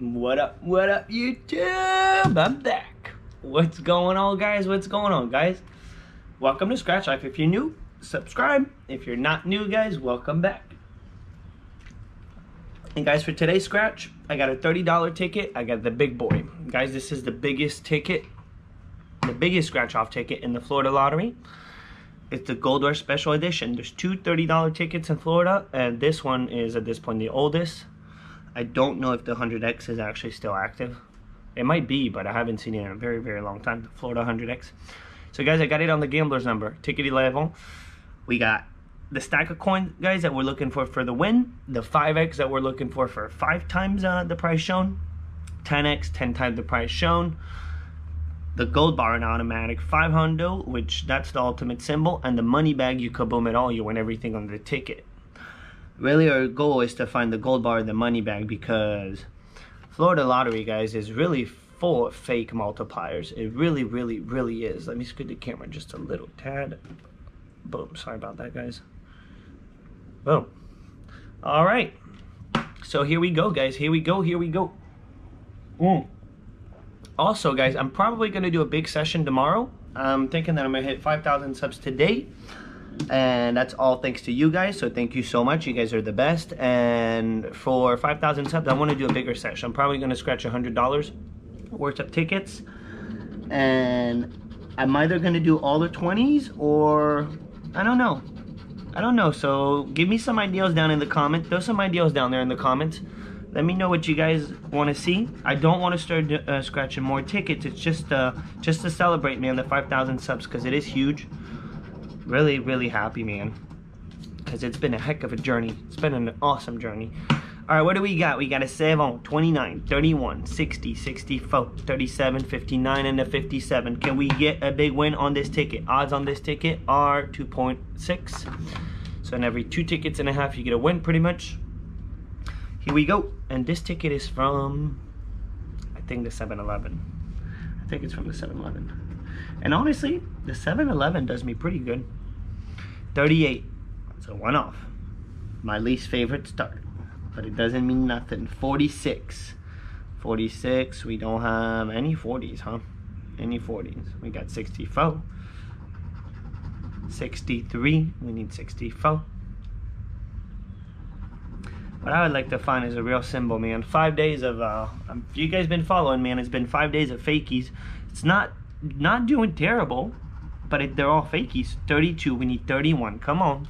What up, what up, YouTube? I'm back. What's going on, guys? What's going on, guys? Welcome to Scratch Life. If you're new, subscribe. If you're not new, guys, welcome back. And guys, for today's Scratch, I got a $30 ticket. I got the big boy. Guys, this is the biggest ticket, the biggest Scratch Off ticket in the Florida Lottery. It's the Gold Rush Special Edition. There's two $30 tickets in Florida, and this one is, at this point, the oldest. I don't know if the 100X is actually still active. It might be, but I haven't seen it in a very, very long time. The Florida 100X. So, guys, I got it on the gambler's number. Ticket 11. We got the stack of coins, guys, that we're looking for for the win. The 5X that we're looking for for 5 times uh, the price shown. 10X, 10 times the price shown. The gold bar and automatic 500, which that's the ultimate symbol. And the money bag, you kaboom it all. You win everything on the ticket really our goal is to find the gold bar in the money bag because Florida Lottery, guys, is really full of fake multipliers. It really, really, really is. Let me scoot the camera just a little tad. Boom. Sorry about that, guys. Boom. All right. So here we go, guys. Here we go. Here we go. Mm. Also, guys, I'm probably going to do a big session tomorrow. I'm thinking that I'm to hit 5,000 subs today and that's all thanks to you guys so thank you so much. You guys are the best. And for 5,000 subs I want to do a bigger session I'm probably going to scratch a hundred dollars worth of tickets. And I'm either going to do all the 20s or I don't know. I don't know so give me some ideas down in the comments throw some ideas down there in the comments. Let me know what you guys want to see. I don't want to start uh, scratching more tickets. It's just uh, just to celebrate me on the 5,000 subs because it is huge really, really happy, man. Because it's been a heck of a journey. It's been an awesome journey. All right, what do we got? We got a 7, 29, 31, 60, 64, 37, 59, and a 57. Can we get a big win on this ticket? Odds on this ticket are 2.6. So in every two tickets and a half, you get a win pretty much. Here we go. And this ticket is from, I think the 7-Eleven. I think it's from the 7-Eleven. And honestly, the 7-Eleven does me pretty good. 38. So one off. My least favorite start. But it doesn't mean nothing. 46. 46. We don't have any 40s, huh? Any 40s. We got 64. 63. We need 64. What I would like to find is a real symbol, man. Five days of, uh, um, you guys been following, man. It's been five days of fakies. It's not not doing terrible, but it, they're all fakies. 32, we need 31. Come on.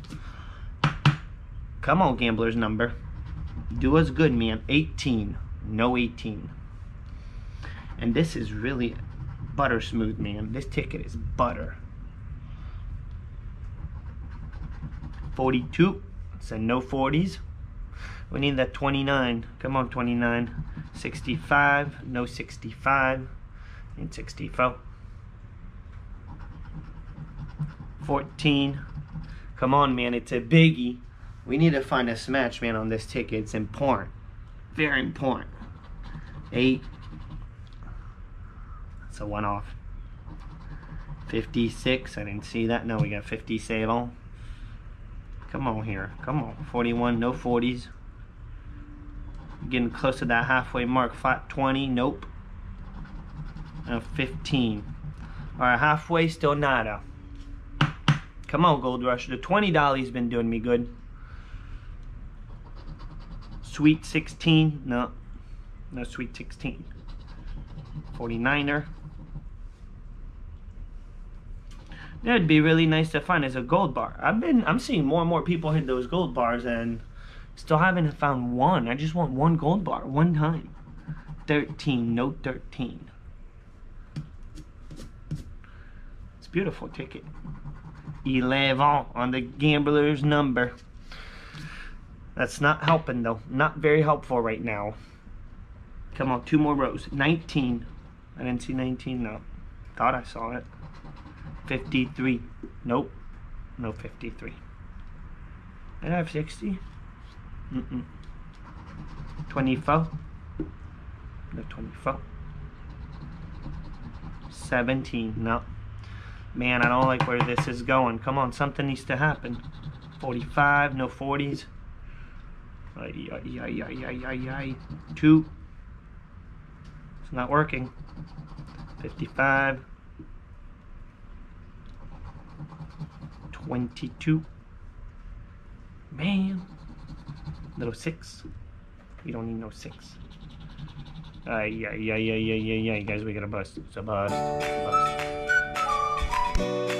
Come on, gambler's number. Do us good, man. 18. No 18. And this is really butter smooth, man. This ticket is butter. 42. So no 40s. We need that 29. Come on, 29. 65. No 65. And 64. 14. Come on, man. It's a biggie. We need to find a smash, man, on this ticket. It's important. Very important. 8. That's a one off. 56. I didn't see that. No, we got 57. Come on here. Come on. 41. No 40s. Getting close to that halfway mark. Flat 20. Nope. Uh, 15. Alright, halfway. Still nada. Come on, Gold Rush. The $20 has been doing me good. Sweet 16. No. No Sweet 16. 49er. That'd be really nice to find as a gold bar. I've been, I'm seeing more and more people hit those gold bars and still haven't found one. I just want one gold bar, one time. 13, no 13. It's beautiful ticket. 11 on the gambler's number. That's not helping though. Not very helpful right now. Come on, two more rows. 19. I didn't see 19, no. Thought I saw it. 53. Nope. No 53. Did I have 60? Mm-mm. 24. No 24. 17. No. Man, I don't like where this is going. Come on, something needs to happen. 45, no 40s. Ay, ay, ay, ay, ay, ay, ay. Two. It's not working. 55. 22. Man. No six. you don't need no six. Uh, yeah, yeah, yeah, yeah, yeah, yeah. You guys, we got a bust. It's a bust. It's a bust.